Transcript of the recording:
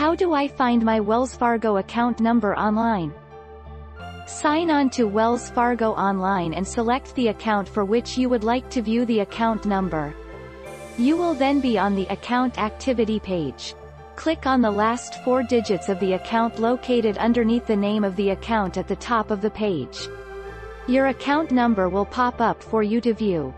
How do I find my Wells Fargo account number online? Sign on to Wells Fargo online and select the account for which you would like to view the account number. You will then be on the Account Activity page. Click on the last four digits of the account located underneath the name of the account at the top of the page. Your account number will pop up for you to view.